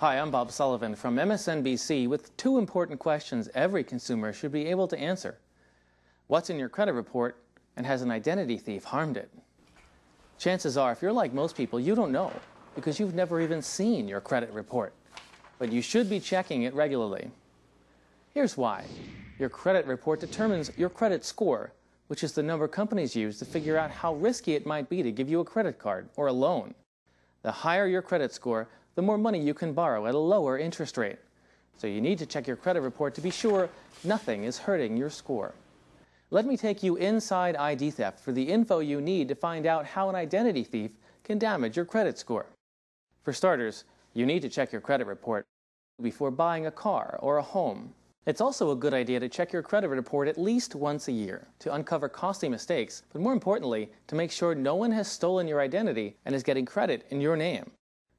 Hi, I'm Bob Sullivan from MSNBC with two important questions every consumer should be able to answer. What's in your credit report, and has an identity thief harmed it? Chances are, if you're like most people, you don't know because you've never even seen your credit report. But you should be checking it regularly. Here's why. Your credit report determines your credit score, which is the number companies use to figure out how risky it might be to give you a credit card or a loan. The higher your credit score, the more money you can borrow at a lower interest rate. So you need to check your credit report to be sure nothing is hurting your score. Let me take you inside ID theft for the info you need to find out how an identity thief can damage your credit score. For starters, you need to check your credit report before buying a car or a home. It's also a good idea to check your credit report at least once a year to uncover costly mistakes, but more importantly, to make sure no one has stolen your identity and is getting credit in your name.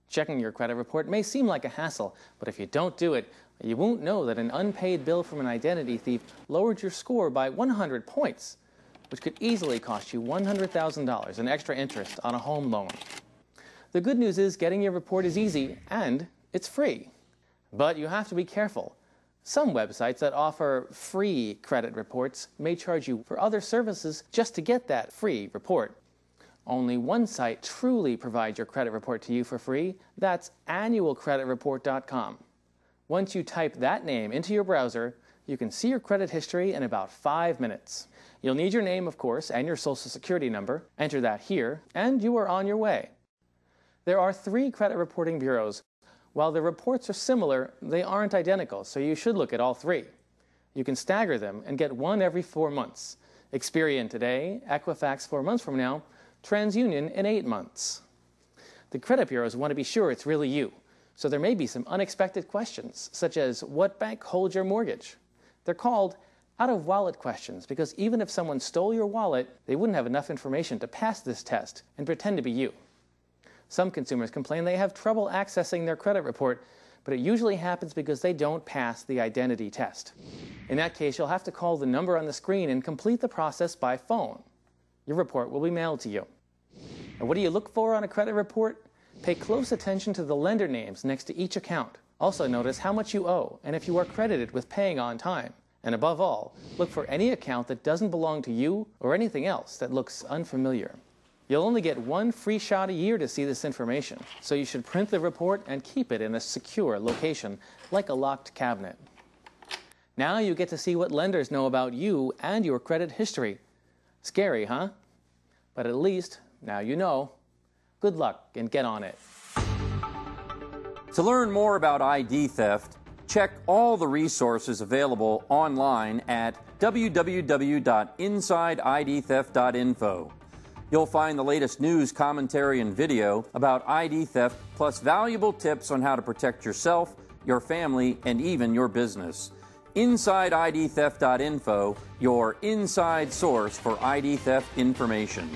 Checking your credit report may seem like a hassle, but if you don't do it, you won't know that an unpaid bill from an identity thief lowered your score by 100 points, which could easily cost you $100,000 in extra interest on a home loan. The good news is getting your report is easy and it's free. But you have to be careful. Some websites that offer free credit reports may charge you for other services just to get that free report. Only one site truly provides your credit report to you for free. That's annualcreditreport.com. Once you type that name into your browser, you can see your credit history in about five minutes. You'll need your name, of course, and your social security number. Enter that here, and you are on your way. There are three credit reporting bureaus. While the reports are similar, they aren't identical, so you should look at all three. You can stagger them and get one every four months. Experian today, Equifax four months from now, TransUnion in eight months. The credit bureaus want to be sure it's really you, so there may be some unexpected questions, such as what bank holds your mortgage? They're called out of wallet questions because even if someone stole your wallet, they wouldn't have enough information to pass this test and pretend to be you. Some consumers complain they have trouble accessing their credit report, but it usually happens because they don't pass the identity test. In that case, you'll have to call the number on the screen and complete the process by phone. Your report will be mailed to you. And what do you look for on a credit report? Pay close attention to the lender names next to each account. Also notice how much you owe and if you are credited with paying on time. And above all, look for any account that doesn't belong to you or anything else that looks unfamiliar. You'll only get one free shot a year to see this information, so you should print the report and keep it in a secure location, like a locked cabinet. Now you get to see what lenders know about you and your credit history. Scary, huh? But at least now you know. Good luck and get on it. To learn more about ID theft, check all the resources available online at www.insideidtheft.info. You'll find the latest news, commentary, and video about ID theft, plus valuable tips on how to protect yourself, your family, and even your business. InsideIDTheft.info, your inside source for ID theft information.